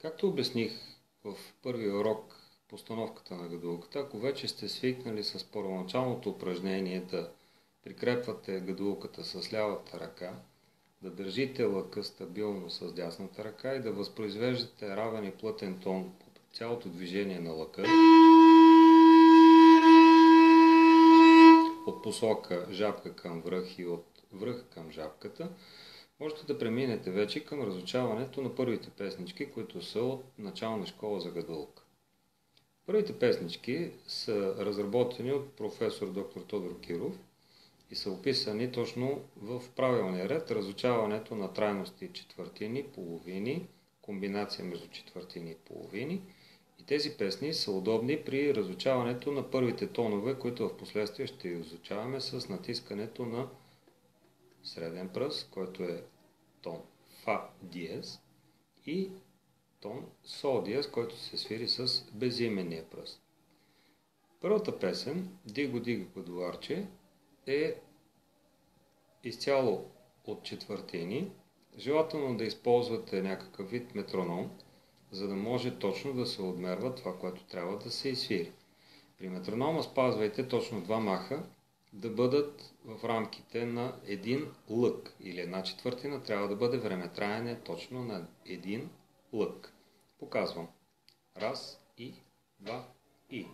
Както обясних в първия урок постановката на гадулката, ако вече сте свикнали с първоначалното упражнение да прикрепвате гадулката с лявата ръка, да държите лъка стабилно с дясната ръка и да възпроизвеждате равен и плътен тон по цялото движение на лъка, от посока жабка към връх и от връх към жабката, можете да преминете вече към разучаването на първите песнички, които са от начална школа за гадулка. Първите песнички са разработени от професор доктор Тодор Киров и са описани точно в правилния ред разучаването на трайности четвъртини, половини, комбинация между четвъртини и половини. И тези песни са удобни при разучаването на първите тонове, които в последствие ще изучаваме с натискането на среден пръст, който е тон Фа диез и тон Сол диез, който се свири с безименния пръст. Първата песен, Диго Диго Годуарче, е изцяло от четвъртини. Желателно да използвате някакъв вид метроном, за да може точно да се отмерва това, което трябва да се изсвири. При метронома спазвайте точно два маха, да бъдат в рамките на един лък или една четвъртина трябва да бъде времетраене точно на един лък. Показвам. Раз и два и.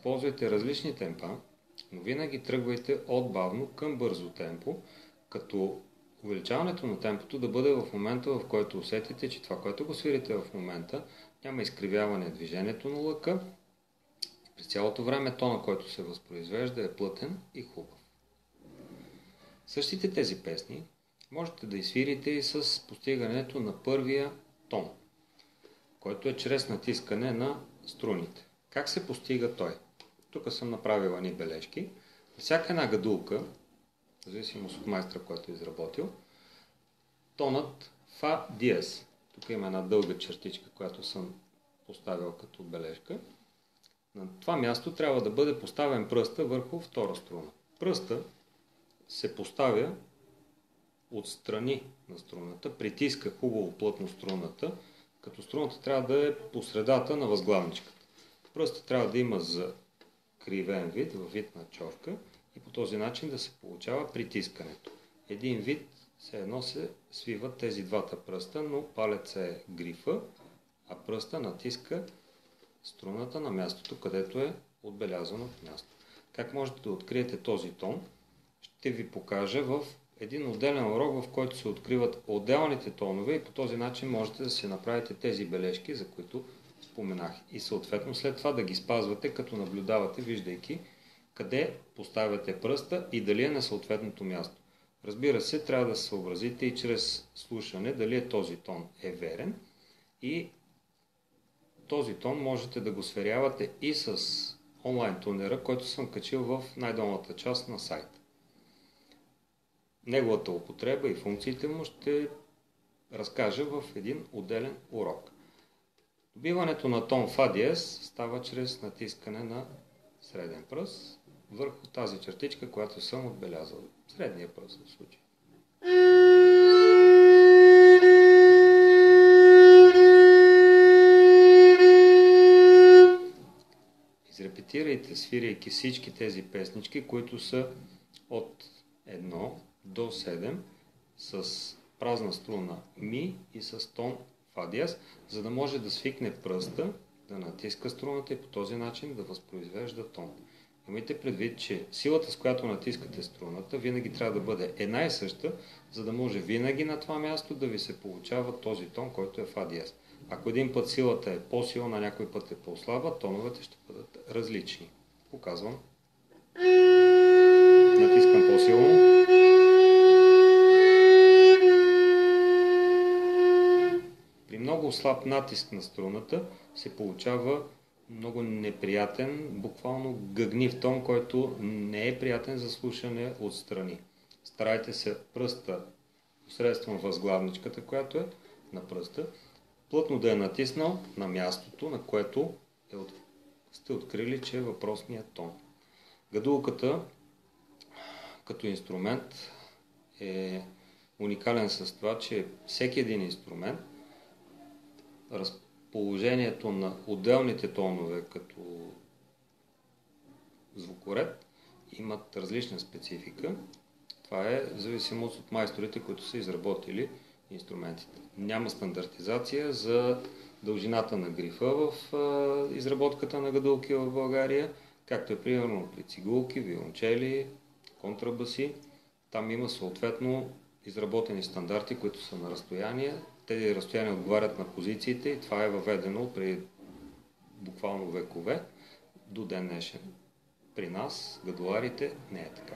Използвайте различни темпа, но винаги тръгвайте от бавно към бързо темпо, като увеличаването на темпото да бъде в момента, в който усетите, че това, което го свирите в момента, няма изкривяване движението на лъка. През цялото време тона, който се възпроизвежда е плътен и хубав. Същите тези песни можете да изсвирите и с постигането на първия тон, който е чрез натискане на струните. Как се постига той? Тук съм направил ни бележки. Всяка една гадулка, в зависимост от майстра, който е изработил, тонът Фа диез. Тук има една дълга чертичка, която съм поставил като бележка. На това място трябва да бъде поставен пръста върху втора струна. Пръста се поставя отстрани на струната, притиска хубаво плътно струната, като струната трябва да е по средата на възглавничката. Пръста трябва да има за кривен вид, във вид на човка и по този начин да се получава притискането. Един вид все едно се свиват тези двата пръста, но палец е грифа, а пръста натиска струната на мястото, където е отбелязано място. Как можете да откриете този тон? Ще ви покажа в един отделен урок, в който се откриват отделните тонове и по този начин можете да си направите тези бележки, за които споменах. И съответно след това да ги спазвате, като наблюдавате, виждайки къде поставяте пръста и дали е на съответното място. Разбира се, трябва да се съобразите и чрез слушане дали е този тон е верен и този тон можете да го сверявате и с онлайн тунера, който съм качил в най-долната част на сайта. Неговата употреба и функциите му ще разкажа в един отделен урок. Добиването на тон Фа диез става чрез натискане на среден пръст върху тази чертичка, която съм отбелязал. Средния пръст в случай. Изрепетирайте, свиряйки всички тези песнички, които са от 1 до 7 с празна струна ми и с тон фа за да може да свикне пръста, да натиска струната и по този начин да възпроизвежда тон. Имайте предвид, че силата, с която натискате струната, винаги трябва да бъде една и съща, за да може винаги на това място да ви се получава този тон, който е фа диез. Ако един път силата е по-силна, някой път е по-слаба, тоновете ще бъдат различни. Показвам. Натискам по-силно. Слаб натиск на струната се получава много неприятен, буквално гъгнив тон, който не е приятен за слушане отстрани. Старайте се пръста посредством възглавничката, която е на пръста, плътно да е натиснал на мястото, на което е от... сте открили, че е въпросният тон. Гадулката като инструмент е уникален с това, че всеки един инструмент, разположението на отделните тонове като звукоред имат различна специфика. Това е зависимост от майсторите, които са изработили инструментите. Няма стандартизация за дължината на грифа в изработката на гадулки в България, както е примерно при цигулки, виолончели, контрабаси. Там има съответно изработени стандарти, които са на разстояние. Тези разстояния отговарят на позициите и това е въведено при буквално векове до ден днешен. При нас, гадуарите, не е така.